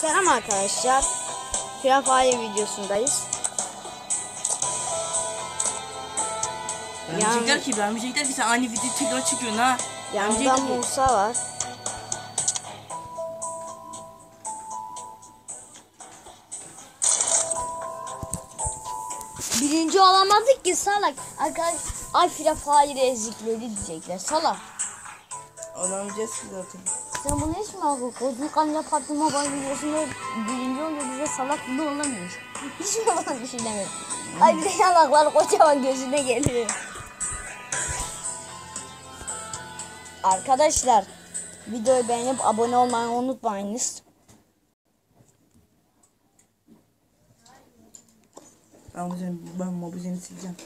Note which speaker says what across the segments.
Speaker 1: Selam arkadaşlar. Free Fire videosundayız.
Speaker 2: Beğenmeyecekler ki beğenmeyecekler ki sen aynı video tekrar çıkıyorsun ha. Beğenmeyecekler ki.
Speaker 1: Musa var. Birinci olamadık ki salak. Arkadaş ay Free Fire ezikledi diyecekler salak.
Speaker 2: Olamayacağız ki zaten.
Speaker 1: Sen bunu hiç mi? Kozmik Anca Parti Mobile videosunda birinci oluyor bize salak bunu olamıyoruz. Hiç mi onu düşünemedim? Ay bir de yanaklar kocaman gözüne geliyor. Arkadaşlar videoyu beğenip abone olmayı unutmayınız.
Speaker 2: Ben ben bu seni sileceğim.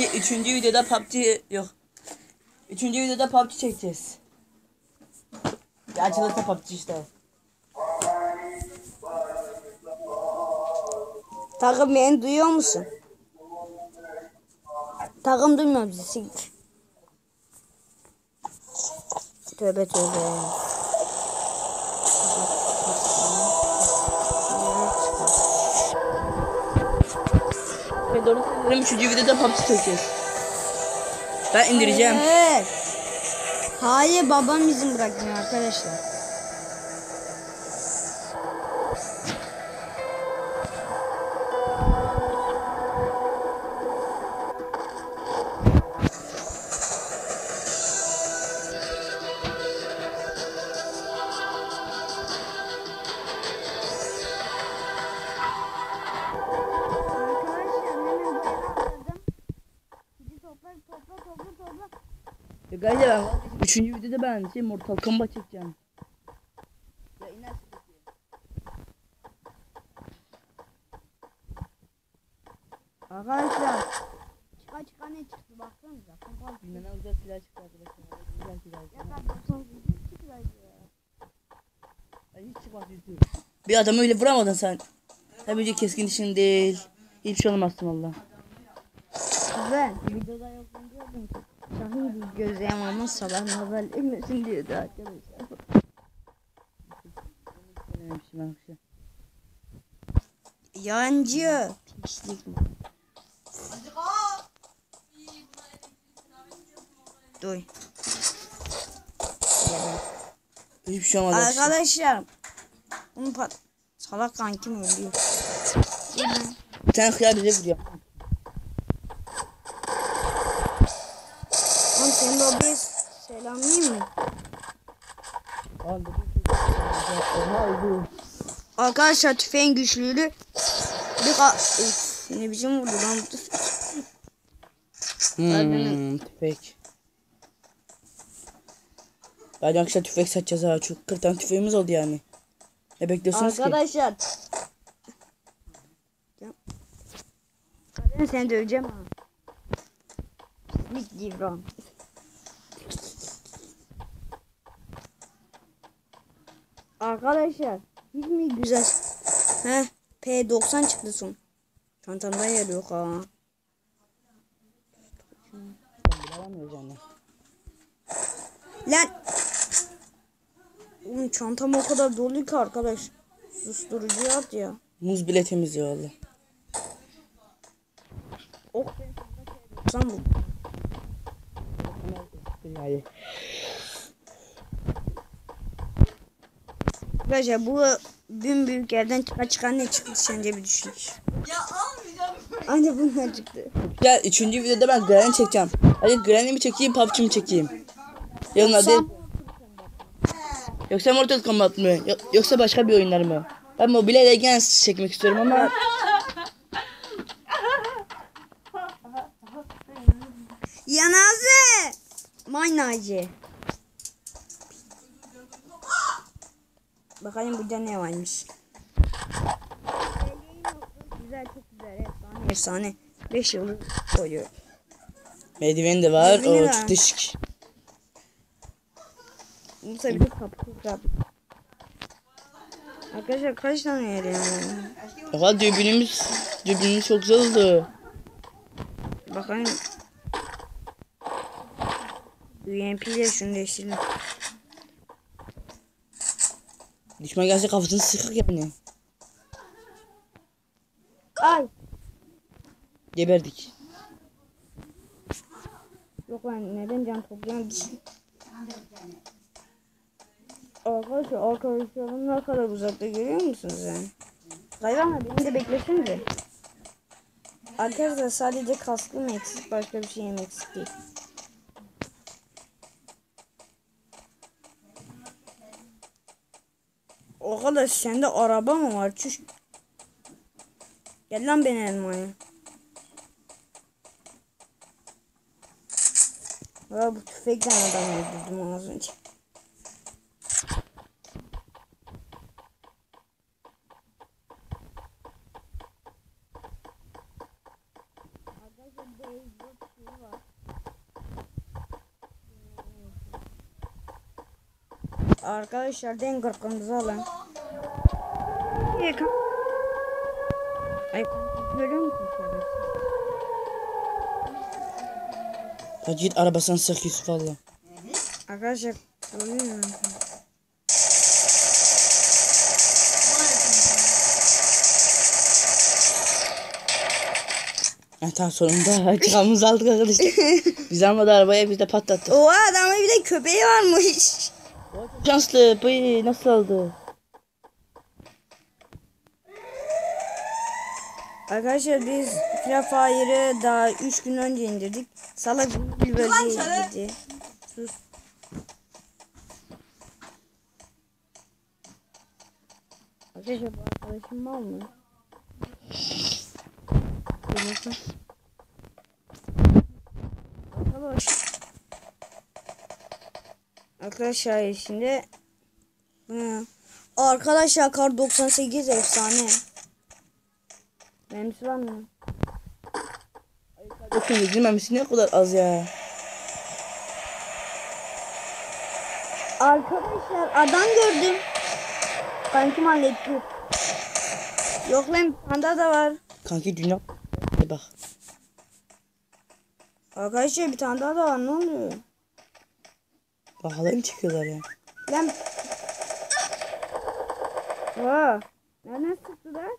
Speaker 2: Şey, üçüncü videoda PUBG yok. Üçüncü videoda PUBG çekeceğiz. Bir açılırsa PUBG işte.
Speaker 1: takım beni duyuyor musun? Takım duymuyor bizi. Tövbe tövbe.
Speaker 2: Ve doğru söylüyorum üçüncü videoda PUBG. Ben indireceğim.
Speaker 1: Evet. Hayır babam izin bırakmıyor arkadaşlar.
Speaker 2: Ya ben üçüncü videoda ben şey Mortal Kombat çekeceğim. Ya iner
Speaker 1: Arkadaşlar. Çıka çıka ne çıktı baksanıza.
Speaker 2: Ne güzel silah çıktı arkadaşlar. Güzel silah. Ay hiç çıkmaz yüzü. Bir adamı öyle vuramadın sen. Tabii ki keskin dişin değil. Hiçbir şey olmazsın valla.
Speaker 1: Ben videoda yokum diyordum ki. Şahin gözleyem ama sabah haber ilmesin diyordu arkadaşlar. Yancı. Pislik mi? Duy.
Speaker 2: Hiçbir şey olmaz. arkadaşlar.
Speaker 1: Arkadaşlar. Bunu pat... Salak kankim ölüyor.
Speaker 2: Sen hıyar bize vuruyor.
Speaker 1: Oğlum senin lobiye selamlayayım mı?
Speaker 2: Oha öldü.
Speaker 1: Arkadaşlar tüfeğin güçlülüğü bir ne biçim vurdu lan bu tüfek.
Speaker 2: Hmm, tüfek. Hadi arkadaşlar tüfek satacağız ha. Çok 40 tane tüfeğimiz oldu yani. Ne bekliyorsunuz ki?
Speaker 1: Arkadaşlar. Ben seni döveceğim ha. Divran. Arkadaşlar hiç mi güzel? He P90 çıktı son. Çantamda yer yok ha. Lan. Oğlum çantam o kadar dolu ki arkadaş. Susturucu at ya.
Speaker 2: Muz bile temizliyor valla.
Speaker 1: Ok. Sen bu.
Speaker 2: Yani.
Speaker 1: Arkadaşlar bu bin büyük yerden çıka çıkan ne çıktı sence bir düşün.
Speaker 2: Ya almayacağım.
Speaker 1: Anne bunlar çıktı.
Speaker 2: Ya üçüncü videoda ben Granny çekeceğim. Hadi Granny mi çekeyim, PUBG mi çekeyim? Yanına adı... Yoksa Mortal Kombat mı? Yo- Yoksa başka bir oyunlar mı? Ben Mobile Legends çekmek istiyorum ama...
Speaker 1: Yanaze. Manacı. Bakalım burada ne varmış. Güzel çok güzel efsane. Efsane. 5 yıldız koyuyor.
Speaker 2: Merdiven de var.
Speaker 1: Merdiveni
Speaker 2: O
Speaker 1: var.
Speaker 2: çok değişik.
Speaker 1: Bu tabii kapı kapı. Arkadaşlar kaç tane yer yani?
Speaker 2: Oha dürbünümüz, dürbünümüz çok güzel oldu.
Speaker 1: Bakayım. UMP ile şunu değiştirelim.
Speaker 2: Düşman gelse kafasını sıkık yani.
Speaker 1: Ay.
Speaker 2: Geberdik.
Speaker 1: Yok lan neden can toplayamadım? Arkadaşlar arkadaşlarım ne kadar uzakta görüyor musunuz yani? Hayvan beni de beklesenize. Arkadaşlar sadece kaskım eksik başka bir şeyim eksik değil. O kadar sende araba mı var? Çüş. Gel lan benim elmaya. Ya bu tüfekten adam öldürdüm az önce. Arkadaşlar den kırkımızı alın. İyi kan. Ay görüyor musun
Speaker 2: git arabasını sık Yusuf valla.
Speaker 1: Arkadaşlar görüyor musun?
Speaker 2: Ha tamam sonunda çıkamımızı aldık arkadaşlar. Biz almadı arabaya biz de patlattık.
Speaker 1: Oha adamın bir de köpeği varmış.
Speaker 2: Şanslı. Bıy, nasıl aldı?
Speaker 1: Arkadaşlar biz Free Fire'ı daha 3 gün önce indirdik. Salak bir bölgeye gitti. Sus. Arkadaşlar bu arkadaşım mal mı? Bakın. Arkadaş. Arkadaşlar şimdi Hı. Arkadaşlar kar 98 efsane. Benim var mı?
Speaker 2: Bakın üzülmemesi ne kadar az ya.
Speaker 1: Arkadaşlar adam gördüm. Kankim halletti. Yok lan panda da var.
Speaker 2: Kanki dünya. Bak.
Speaker 1: Arkadaşlar bir tane daha da var ne oluyor?
Speaker 2: Bakalım çıkıyorlar ya.
Speaker 1: Lan. Ha. Nereden sıktılar?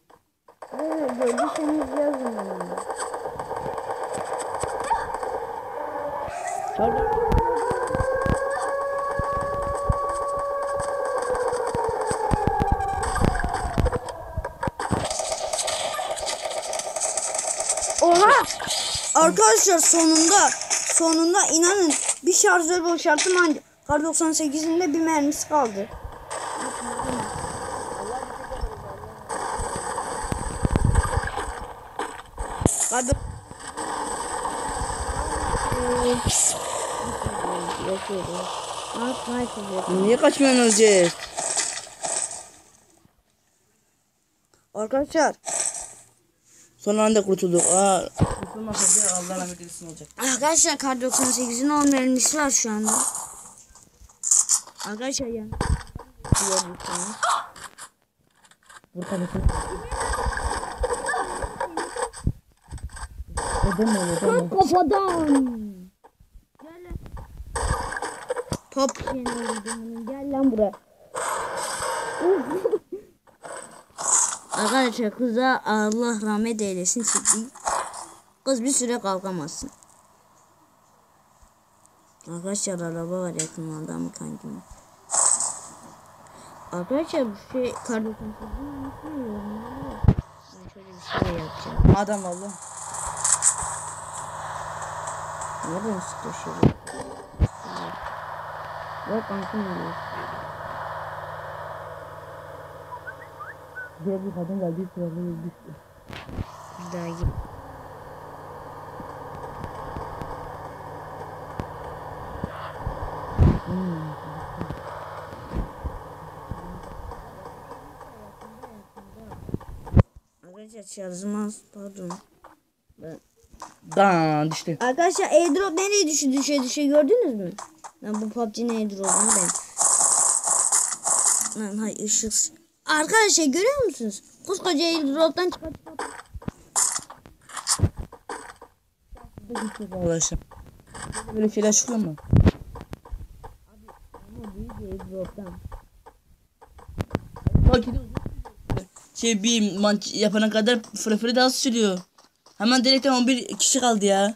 Speaker 1: Evet, gördüyseniz yazın. bana. Oha! Arkadaşlar sonunda sonunda inanın bir şarjör boşalttım ancak kar 98'inde bir mermisi kaldı. Hadi. Yok. Aa, sniper yok.
Speaker 2: Niye kaçmıyorsun öleceğiz?
Speaker 1: Arkadaşlar
Speaker 2: Son anda kurtulduk. Aa. Kurtulmasaydı Allah'ın eylesin olacak.
Speaker 1: Arkadaşlar kar 98'in 10 mermisi var şu anda. Arkadaşlar ya. Görüyorsunuz.
Speaker 2: Vur kafasını. Ödeme ödeme.
Speaker 1: Kafadan. Gel lan. Top. Gel lan buraya. Arkadaşlar kıza Allah rahmet eylesin çıktı. Kız bir süre kalkamazsın. Arkadaşlar araba var yakınlarda mı kankim? Arkadaşlar bu şey kardeşim? Ben şöyle bir şey yapacağım.
Speaker 2: Adam.
Speaker 1: Nereden ve kankam geliyor.
Speaker 2: Diğer bir kadın geldi. Sıralı düştü.
Speaker 1: Bir daha git. Arkadaşlar şarjımız pardon. Ben...
Speaker 2: Dan düştü.
Speaker 1: Arkadaşlar airdrop nereye düştü düşe düşe gördünüz mü? Lan bu PUBG'nin airdrop'unu ben. Lan hay ışık. Arkadaşlar görüyor musunuz? Koskoca airdrop'tan çıkar çıkar.
Speaker 2: Arkadaşlar. Böyle şeyler çıkıyor mu?
Speaker 1: Ama büyük airdrop'tan.
Speaker 2: Şey bir manç yapana kadar fırfırı daha sürüyor. Hemen direkten 11 kişi kaldı ya.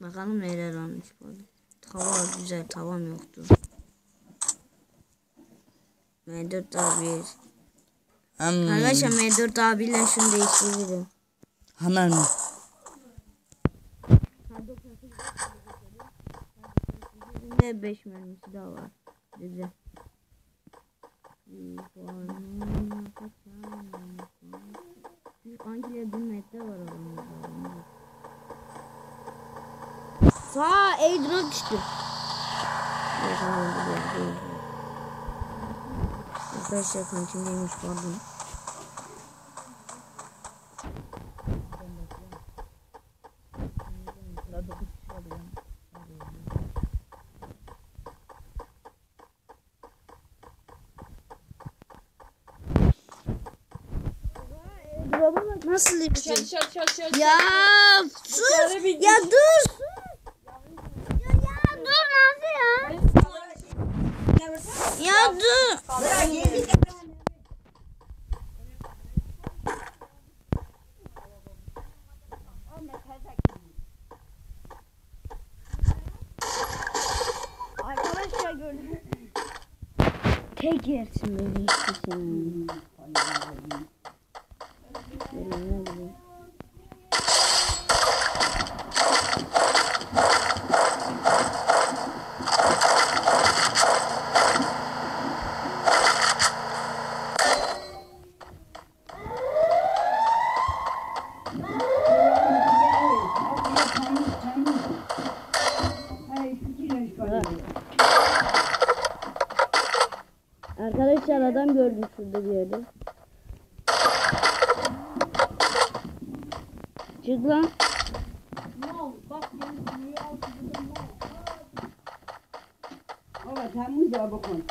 Speaker 1: Bakalım neler arada. Tava güzel tavam yoktu. M4 abi.
Speaker 2: Hmm.
Speaker 1: Arkadaşlar M4 abiyle şunu değiştirebilirim.
Speaker 2: Hemen.
Speaker 1: Ve 5 mermisi daha var. Güzel. Kaçan. Bir metre var aramızda. Sağ airdrop düştü. Arkadaşlar kantimdeymiş pardon. Baba bak nasıl düştü. Ya sus. Ya dur. sus. Ya, ya dur nasıl ya? Ya dur. Arkadaşlar gördünüz. Tek yersin işte sen. Arkadaşlar adam gördüm şurada bir yerde. Çık lan.
Speaker 3: Ama temmuz da bakın.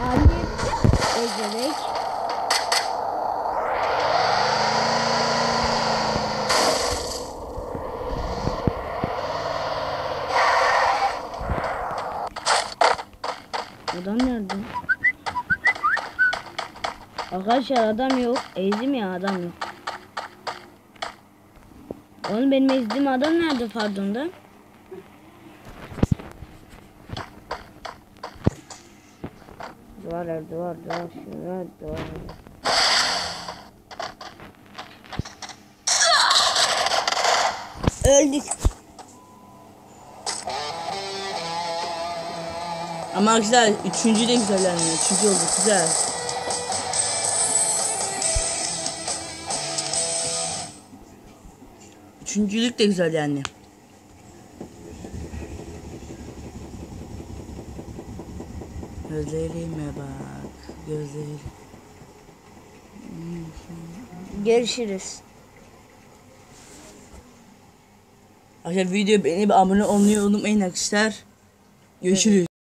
Speaker 1: Ali Ezelek. Adam nerede? Arkadaşlar adam yok. Ezdim ya adam yok. Oğlum benim ezdiğim adam nerede pardon da? Duvar duvar duvar şuraya duvar. Öldük.
Speaker 2: Ama arkadaşlar üçüncü de güzel yani. Üçüncü oldu güzel. Üçüncülük de güzel yani. Gözlerime bak. Gözlerim.
Speaker 1: Görüşürüz.
Speaker 2: Arkadaşlar video beğenip abone olmayı unutmayın arkadaşlar. Görüşürüz.